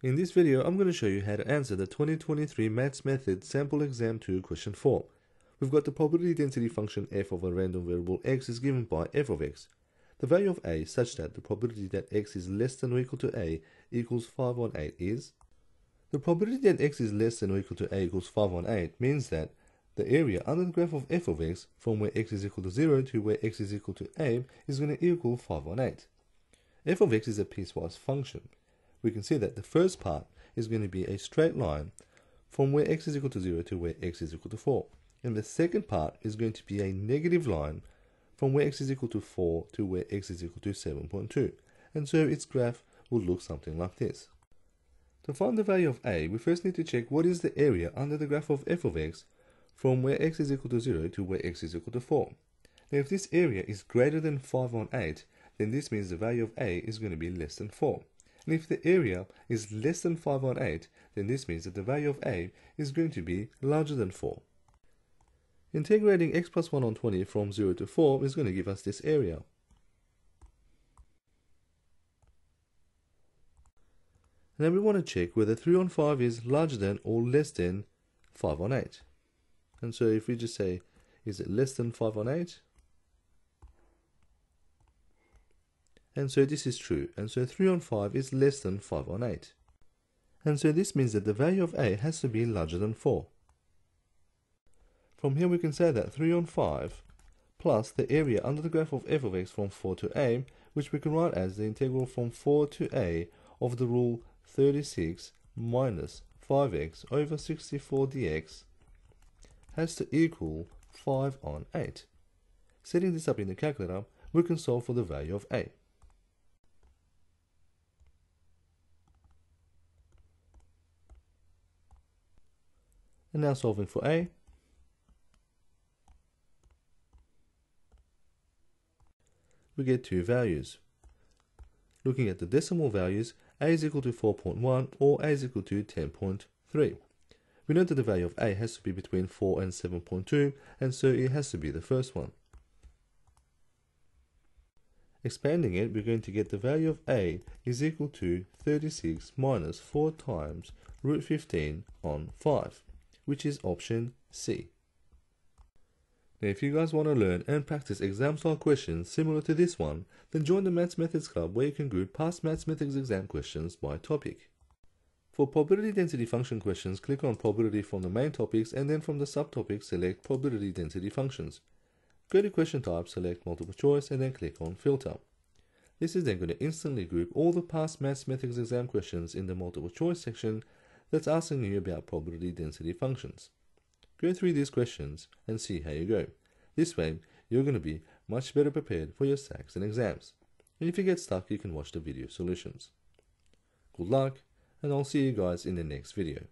In this video, I'm going to show you how to answer the 2023 Maths Method Sample Exam 2 question 4. We've got the probability density function f of a random variable x is given by f of x. The value of a such that the probability that x is less than or equal to a equals 5 on 8 is the probability that x is less than or equal to a equals 5 on 8 means that the area under the graph of f of x from where x is equal to 0 to where x is equal to a is going to equal 5 on 8. f of x is a piecewise function we can see that the first part is going to be a straight line from where x is equal to 0 to where x is equal to 4. And the second part is going to be a negative line from where x is equal to 4 to where x is equal to 7.2. And so its graph will look something like this. To find the value of a, we first need to check what is the area under the graph of f of x from where x is equal to 0 to where x is equal to 4. Now if this area is greater than 5 on 8, then this means the value of a is going to be less than 4. And if the area is less than 5 on 8, then this means that the value of a is going to be larger than 4. Integrating x plus 1 on 20 from 0 to 4 is going to give us this area. Now we want to check whether 3 on 5 is larger than or less than 5 on 8. And so if we just say, is it less than 5 on 8? And so this is true, and so 3 on 5 is less than 5 on 8. And so this means that the value of a has to be larger than 4. From here we can say that 3 on 5 plus the area under the graph of f of x from 4 to a, which we can write as the integral from 4 to a of the rule 36 minus 5x over 64 dx has to equal 5 on 8. Setting this up in the calculator, we can solve for the value of a. And now solving for a. We get two values. Looking at the decimal values, a is equal to 4.1 or a is equal to 10.3. We know that the value of a has to be between 4 and 7.2, and so it has to be the first one. Expanding it, we're going to get the value of a is equal to 36 minus 4 times root 15 on 5 which is option C. Now if you guys want to learn and practice exam style questions similar to this one, then join the Maths Methods Club where you can group past Maths Methods exam questions by topic. For probability density function questions, click on probability from the main topics and then from the subtopics select probability density functions. Go to question type, select multiple choice and then click on filter. This is then going to instantly group all the past Maths Methods exam questions in the multiple choice section that's asking you about probability density functions. Go through these questions and see how you go. This way, you're going to be much better prepared for your SACs and exams. And if you get stuck, you can watch the video solutions. Good luck, and I'll see you guys in the next video.